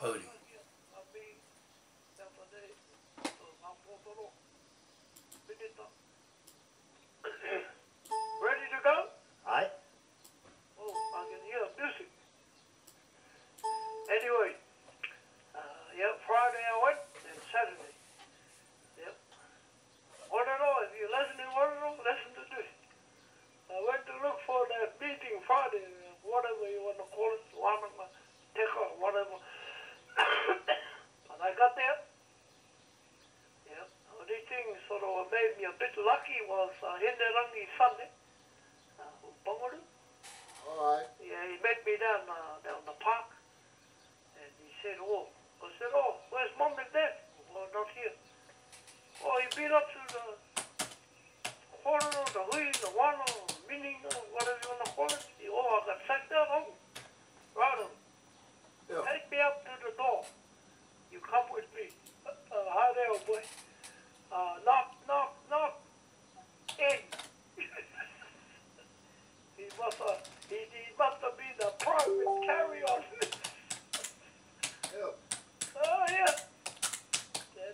pauri. Thank you. Met me down uh, down the park, and he said, "Oh," I said, "Oh, where's mom and dad?" "Oh, not here." "Oh, he been up to the corner, the hui, the one, or meaning, or whatever you want to call it." He, "Oh, I got sacked out. Oh, right on. Yeah. Take me up to the door. You come with me. Uh, uh, hi there, old boy. Uh, knock, knock, knock. In." He must have, he, he must have been carry-on. Yeah. oh, yeah.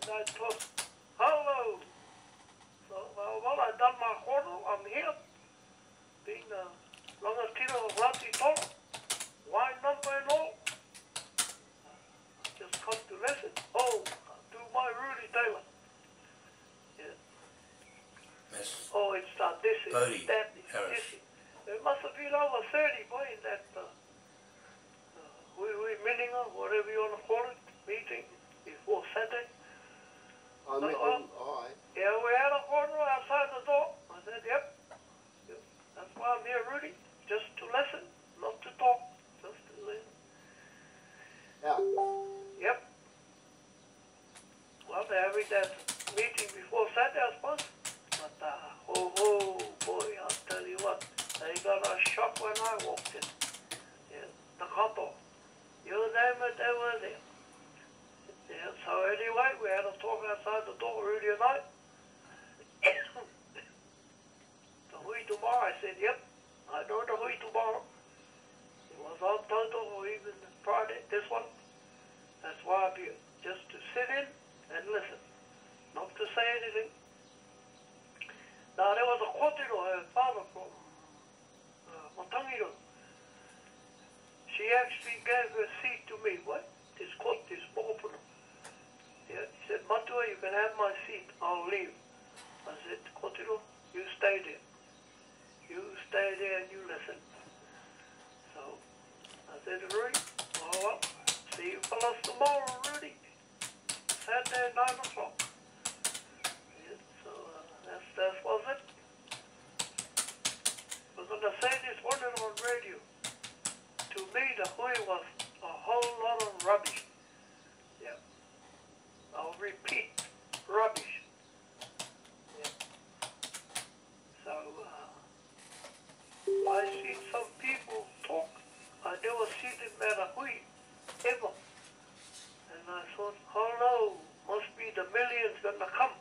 I told, hello. So, well, well, I done my quarter. I'm here. Being a long tiro of Rati Toro. Wine number and all. Just come to listen. Oh, do my Rudy Taylor. Yeah. Miss Oh, it's not this. It's Bodie that. It's Harris. this. It must have been over 30 boy in that uh, uh, we we meeting or whatever you want to call it meeting before Saturday. I met him. All right. Yeah, we had a corner outside the door. I said, yep. yep. That's why I'm here, Rudy. Just to listen, not to talk. Just to listen. Yeah. Yep. Well, they're having that meeting before Saturday, I suppose. But, uh, oh, oh, boy, I'll tell you what. They got a shock when I walked in. Yeah, the couple. You name it, they were there. Yeah, so anyway, we had a talk outside the door, Rudy and I. the hui tomorrow, I said, yep, I know the hui tomorrow. It was on total or even Friday, this one. That's why I'm here, just to sit in and listen, not to say anything. Now, there was a kotiro, her father from uh, Matangiro. She actually gave her seat to me. What? This court, this opener. Yeah, he said, Matua, you can have my seat. I'll leave. I said, Kotiro, you stay there. You stay there and you listen. So, I said, Rudy, well, see you fellas tomorrow, Rudy. Saturday, 9 o'clock. That was it. Was going to say this morning on radio. To me, the hui was a whole lot of rubbish. Yeah. I'll repeat, rubbish. Yeah. So, uh, I see some people talk. I never see them at a hui, ever. And I thought, oh no, must be the millions gonna come.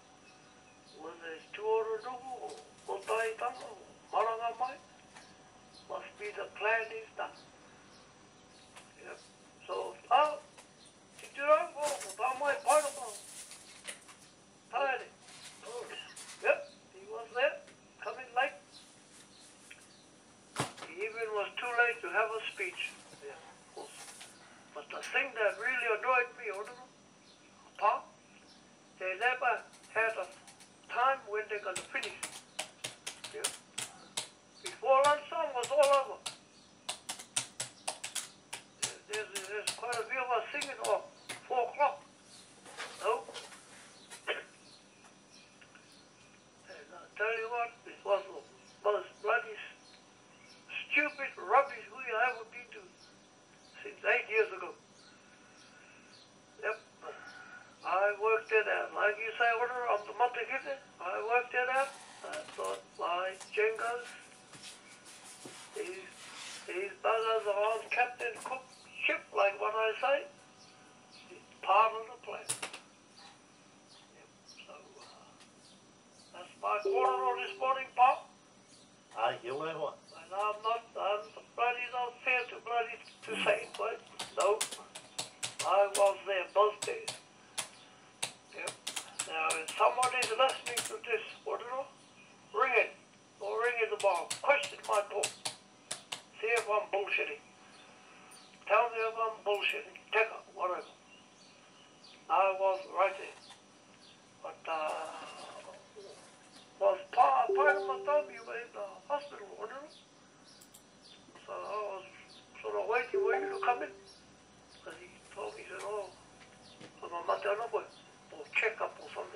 this, order. Ring it. Or ring it the ball. Question my book. See if I'm bullshitting. Tell me if I'm bullshitting. Take it, whatever. I was writing. But, uh, was part, part of my thumb you in the hospital, order? So I was sort of waiting, waiting to come in. Because he told me, he said, oh, I'm a maternal boy, or check up or something.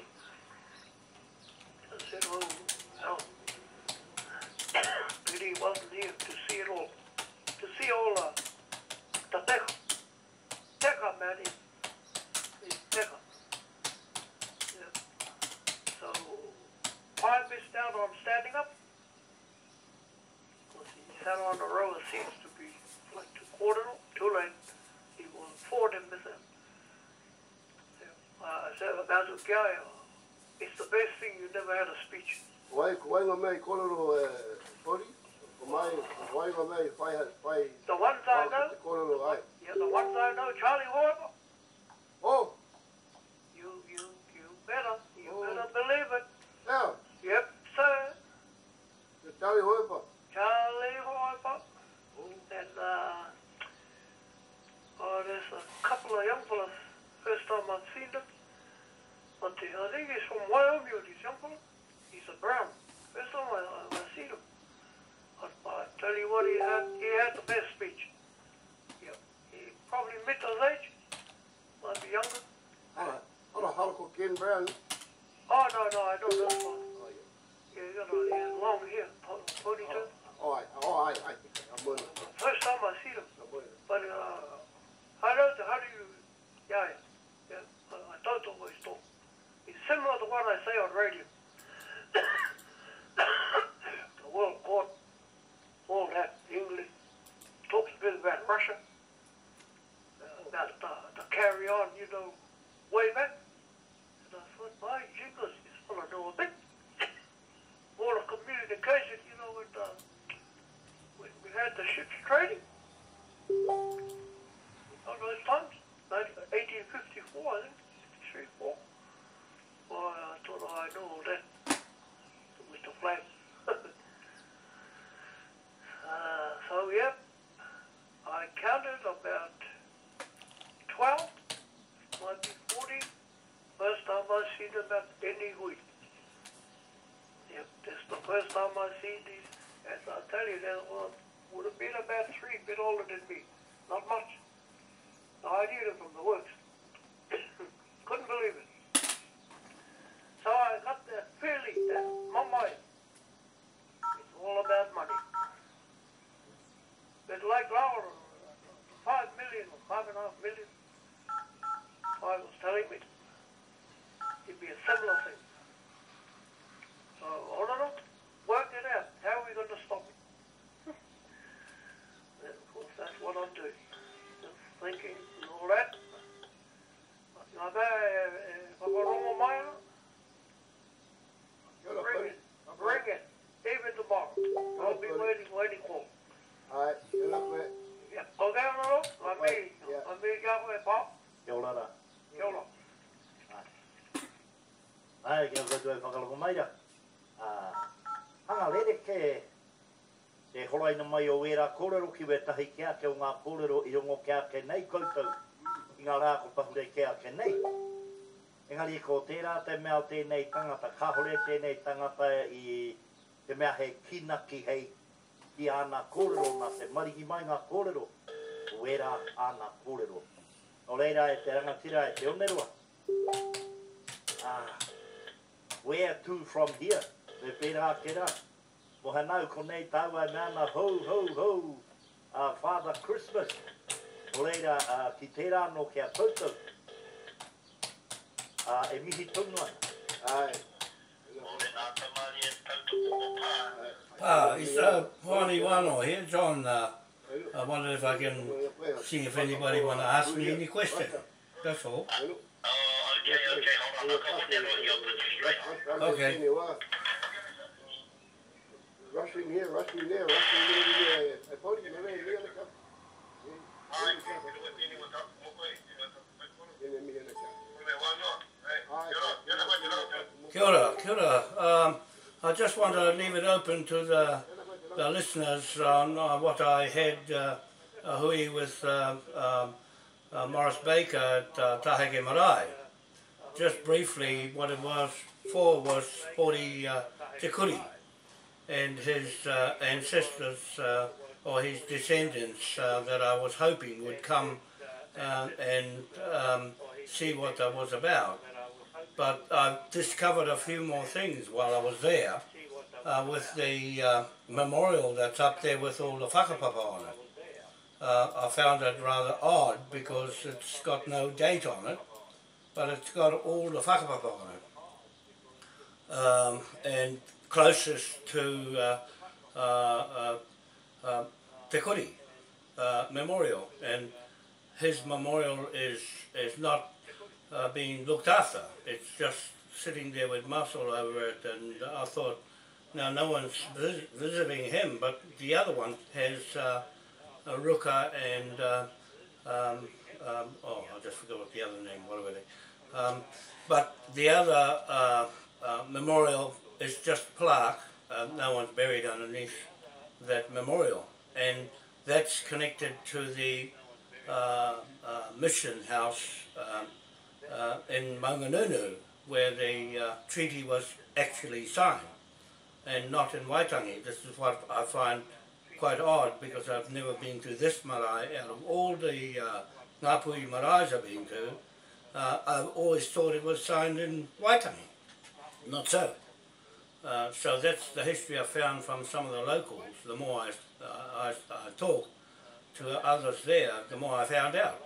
Said, oh, no. Pity wasn't here to see it all. To see all uh, the Teca. Teca, man, is, is Teca. Yeah. So, I missed out on standing up. Because he sat on a row of seats to be like two quarter, too late. He was four to miss out. Yeah. Uh, I said, Bazu Kiai, it's the best thing never had a speech. Wai, wai ngā mei kororo e tori, o mai, wai ngā mei whai, whai, The ones I know, kororo ai. yeah, the ones I know, Charlie Horner, Oh, you, you, you better, you Oh. better believe it. yeah, Yep, sir. te tari hoepa. Charlie Horner. And, uh, oh, there's a couple of young fellas, first time I've seen them. But I think he's from Wyoming, young fella. He's a brown. First time I, I, I seen him. But I tell you what, he had, he had the best speech. Yeah, he probably mid his age, might be younger. Ara, ara harako Ken Brown. Oh, no, no, I don't know one. Oh, yeah. Yeah, you got a yeah, long hair, ponytail. Oh, ai, oh, ai, ai, I'm going First time I see him. I'm But uh, how do how do you? Yeah, yeah. yeah. I don't always talk. It's similar to what I say on radio. the world court, all that English talks a bit about Russia, uh, about the, the carry on, you know, way back. And I thought, my jiggers, this fellow know a bit. All the communication, you know, with uh, when we had the ships trading on those times, 1854, I think, 63, 4. Well, I thought I knew all that. Mr. Flag. uh, so, yeah, I counted about 12, might be 40. First time I seen about any week. Yep, this is the first time I seen these. As I tell you, there was, would have been about three, bit older than me. Not much. I knew them from the works. Couldn't believe it. So I got that my mind all about money. But like our uh, five million or five and a half million, I was telling me it'd be a similar thing. So all of work it out. How are we going to stop it? of course, that's what I'm doing. Just thinking and all that. Now, if I uh, maira, e mai ra. Ah, hanga lere ke e horaina mai o wera kōrero ki we tahi ke ake o ngā kōrero i rongo ke ake nei koutou i ngā rā ko pahure ke ake nei. Engari ko tērā te mea o tēnei tangata, ka hore tēnei tangata i te mea he kinaki hei ki ana kōrero nā te marihi mai ngā kōrero, wera ana kōrero. O reira e te rangatira e te onerua. Ah, where to from here? Me pērā ke rā. Mo he nau ko nei tau ai mēna ho, ho, ho, uh, Father Christmas. O reira, uh, ki tērā no kia toutou. Uh, e mihi tonu ai. Ai. Ah, it's uh, Wani Wano here, John. Uh, I wonder if I can see if anybody want to ask me any question. That's all. Aino. Okay. Rushing here, rushing there, rushing there. I told you, near the cup. Kia ora, kia ora. Um, I just want to leave it open to the, the listeners on uh, what I had uh, a hui with uh, um, uh, Morris Baker at uh, Marae. Just briefly, what it was for was Hori uh, Te and his uh, ancestors uh, or his descendants uh, that I was hoping would come uh, and um, see what that was about. But I discovered a few more things while I was there uh, with the uh, memorial that's up there with all the whakapapa on it. I found it rather odd because it's got no date on it, but it's got all the whakapapa on it. Um, and closest to uh, uh, uh, uh, Te Kuri uh, Memorial, and his memorial is is not uh, being looked after. It's just sitting there with moss all over it, and I thought, now no one's vis- visiting him, but the other one has a Ruka and um, um, oh, I just forgot what the other name. What were they? Um, but the other uh, uh, memorial is just plaque. Uh, no one's buried underneath that memorial, and that's connected to the uh, uh, mission house um, uh, in Maunganunu, where the treaty was actually signed, and not in Waitangi. This is what I find quite odd because I've never been to this marae. Out of all the uh, Ngāpuhi I've been to, uh, I've always thought it was signed in Waitangi. Not so. Uh, so that's the history I found from some of the locals. The more I, uh, I, I talked to others there, the more I found out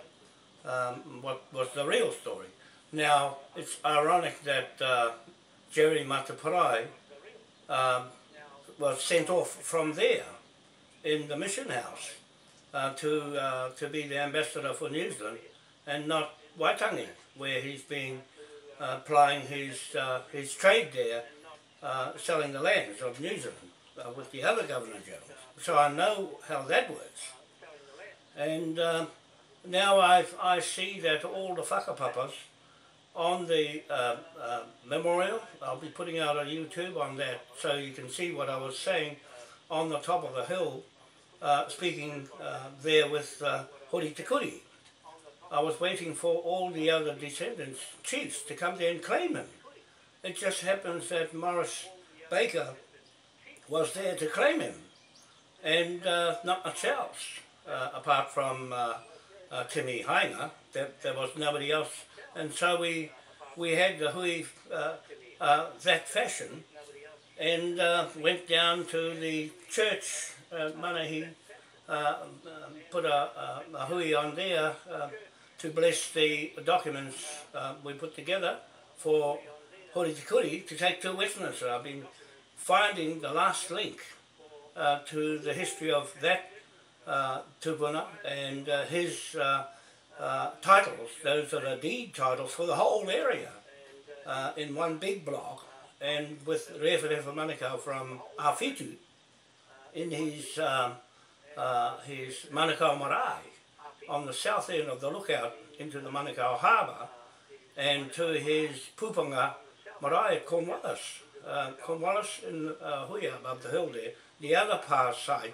um, what was the real story. Now, it's ironic that uh, Jerry Mateparae um, was sent off from there in the mission house uh, to, uh, to be the ambassador for New Zealand and not Waitangi, where he's been uh, plying his, uh, his trade there, uh, selling the lands of New Zealand uh, with the other Governor General. So I know how that works. And uh, now I, I see that all the whakapapas on the uh, uh, memorial, I'll be putting out a YouTube on that so you can see what I was saying on the top of the hill, uh, speaking there with uh, Hori Te Kuri. I was waiting for all the other descendants, chiefs, to come there and claim him. It just happens that Morris Baker was there to claim him, and uh, not much else, uh, apart from uh, uh, Timmy Hainga. There, there was nobody else, and so we we had the hui uh, uh, that fashion, and went down to the church uh, Manahi, put a, a, a hui on there to bless the documents uh, we put together for Hori to take to Westminster. I've been finding the last link uh, to the history of that uh, tupuna and uh, his uh, uh, titles. Those are the deed titles for the whole area uh, in one big block. And with Rewharewha Manukau from Awhitu in his, um, his Manukau Marae on the south end of the lookout into the Manukau Harbour and to his Pupanga Marae at Cornwallis. Uh, Cornwallis in uh, Huia above the hill there, the other part side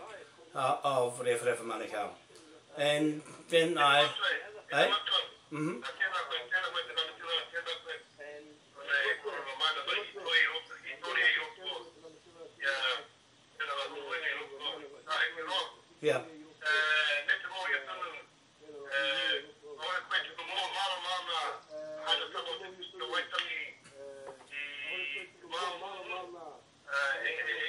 uh, of Rewharewha Manukau. And then I... Eh? Mm-hmm. Yeah. Yeah.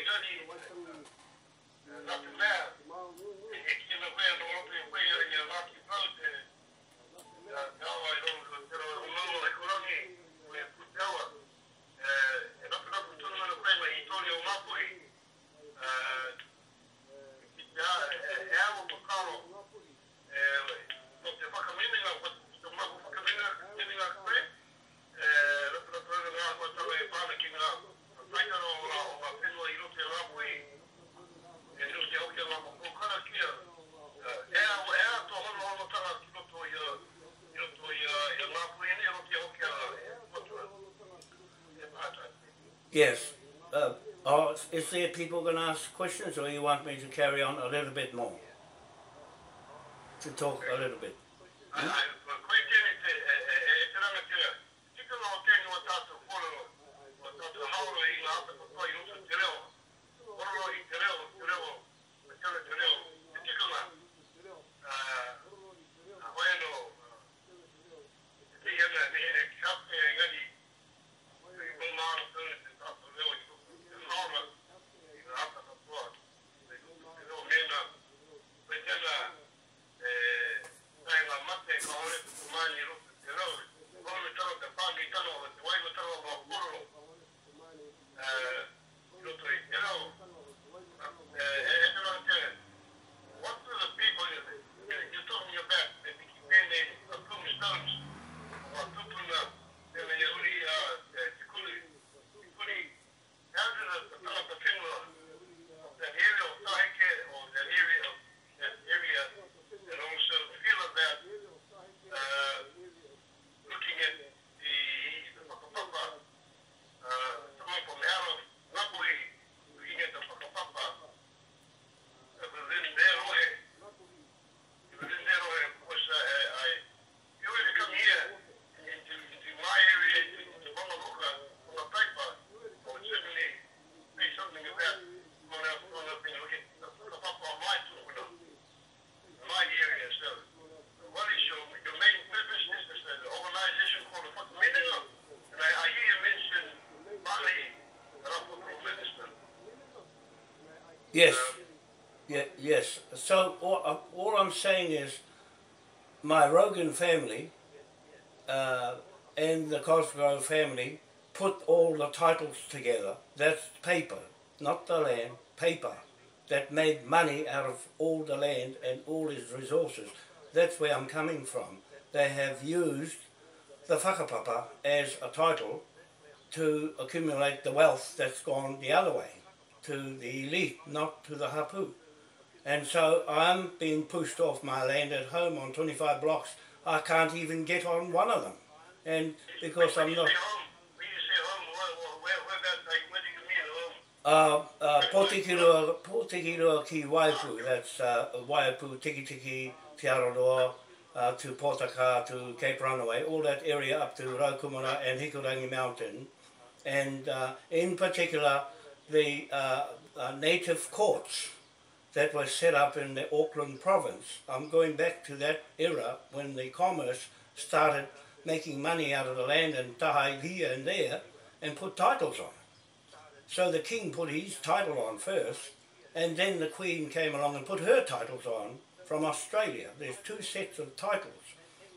Yes. Uh, oh, is there people going to ask questions or you want me to carry on a little bit more? to talk a little bit. Ai, Yes, yeah, yes. So all, uh, all I'm saying is, my Rogan family uh, and the Cosgrove family put all the titles together. That's paper, not the land, paper. That made money out of all the land and all its resources. That's where I'm coming from. They have used the whakapapa as a title to accumulate the wealth that's gone the other way, to the elite, not to the hapu. And so I'm being pushed off my land at home on 25 blocks. I can't even get on one of them. And because I'm not... Uh, uh, Potikirua, Potikirua ki Waiapu, that's uh, Waiapu, Tiki Tiki, Te Araroa, uh, to Potaka, to Cape Runaway, all that area up to Raukumara and Hikurangi Mountain. And uh, in particular, the uh, uh, native courts that was set up in the Auckland province. I'm going back to that era when the commerce started making money out of the land and tahi here and there and put titles on. So the king put his title on first, and then the queen came along and put her titles on from Australia. There's two sets of titles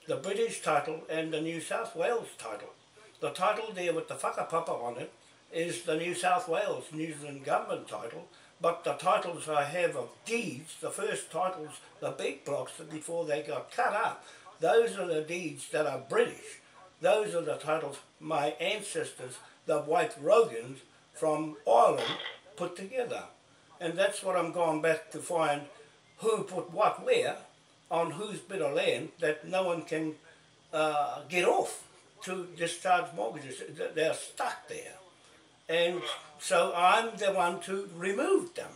the British title and the New South Wales title. The title there with the whakapapa on it is the New South Wales New Zealand government title, but the titles I have of deeds, the first titles, the big blocks before they got cut up, those are the deeds that are British. Those are the titles my ancestors, the white Rogans from Ireland, put together. And that's what I'm going back to find who put what where on whose bit of land that no one can uh, get off to discharge mortgages. They're stuck there. And so I'm the one to remove them.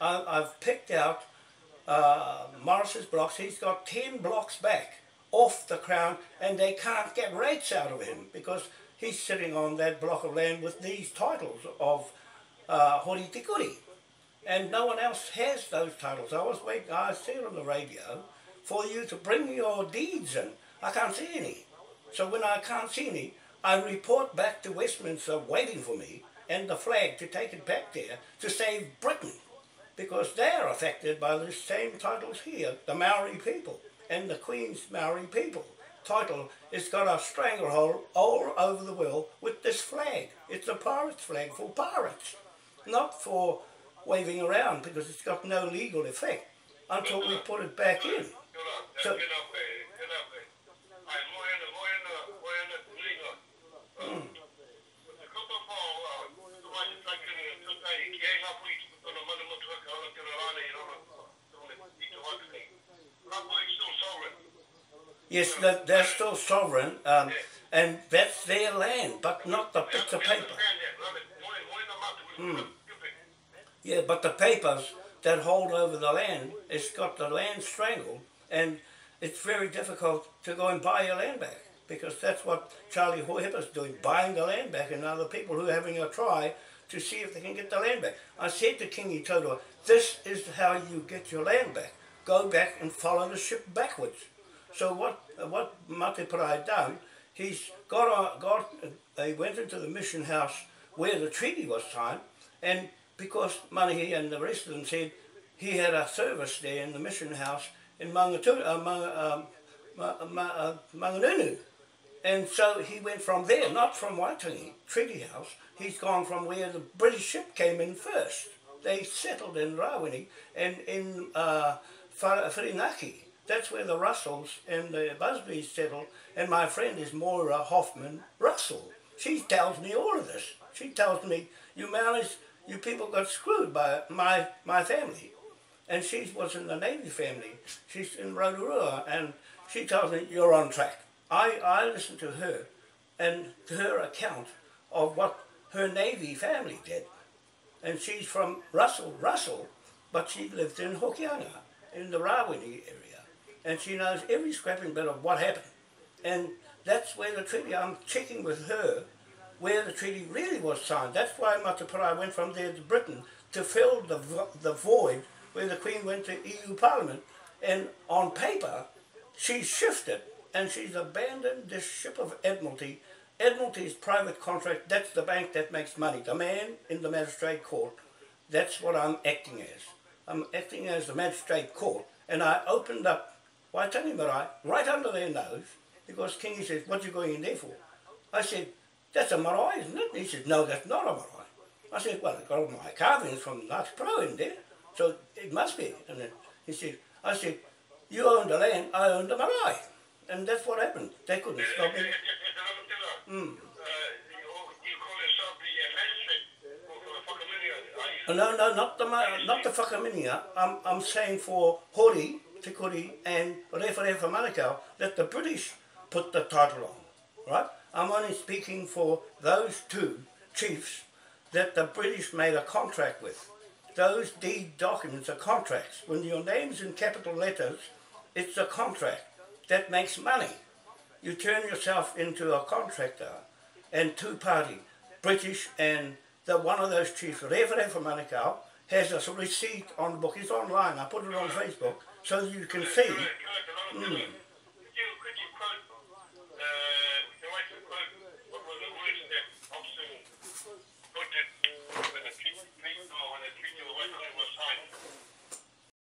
I, I've picked out uh, Morris's blocks. He's got 10 blocks back off the crown and they can't get rates out of him because he's sitting on that block of land with these titles of uh. And no one else has those titles. I was waiting, I see it on the radio, for you to bring your deeds in. I can't see any. So when I can't see any, I report back to Westminster waiting for me and the flag to take it back there to save Britain. Because they're affected by the same titles here, the Maori people and the Queen's Maori people. Title, it's got a stranglehold all over the world with this flag. It's a pirate's flag for pirates, not for waving around because it's got no legal effect until we put it back in. So- So, Ai, moena, moena, moena, kulinga. Te kapa pō, tu mai te taikini, tu tai, ki e ngā pui, tu tona mana motu haka, hana te rarane i rana, tōne, i te wakani. Ngā pui still sovereign. Yes, they're still sovereign, um, and that's their land, but not the bits of paper. stupid. Yeah, but the papers that hold over the land, it's got the land strangled And it's very difficult to go and buy your land back because that's what Charlie Hohepa's doing, buying the land back and other people who are having a try to see if they can get the land back. I said to Kingi Totoa, this is how you get your land back. Go back and follow the ship backwards. So what what Mateparae done, he's got, a, got they went into the mission house where the treaty was signed, and because Manahi and the rest of them said he had a service there in the mission house in Mangatu, uh, Mang, um, Ma, Ma, uh, Manganunu. And so he went from there, not from Waitangi, Treaty House. He's gone from where the British ship came in first. They settled in Rawene and in uh, Whirinaki. That's where the Russells and the Busbys settled. And my friend is Moira Hoffman Russell. She tells me all of this. She tells me, you Maoris, you people got screwed by my, my family. And she was in the Navy family. She's in Rotorua. And she tells me, you're on track. I, I listened to her and her account of what her Navy family did. And she's from Russell, Russell, but she lived in Hokianga, in the Rawene area. And she knows every scrapping bit of what happened. And that's where the treaty, I'm checking with her where the treaty really was signed. That's why Mateparae went from there to Britain to fill the, the void where the Queen went to EU Parliament. And on paper, she shifted and she's abandoned this ship of Admiralty. Admiralty's private contract, that's the bank that makes money. The man in the magistrate court, that's what I'm acting as. I'm acting as the magistrate court. And I opened up Waitangi Marae right under their nose because Kingi says, what are you going in there for? I said, that's a marae, isn't it? He said, no, that's not a marae. I said, well, I've got all my carvings from Ngāti Porou in there, so it must be. And then he said, I said, you own the land, I own the marae. And that's what happened. They couldn't stop it. Mm. Uh, no, no, not the not the whakaminia. I'm, I'm saying for Hori, Te Kuri and Rewharewha Manukau that the British put the title on, right? I'm only speaking for those two chiefs that the British made a contract with. Those deed documents are contracts. When your name's in capital letters, it's a contract that makes money. You turn yourself into a contractor and two party, British and the one of those chiefs, Rewharewha Manukau, has a receipt on the book. It's online. I put it on Facebook so you can see. Mm.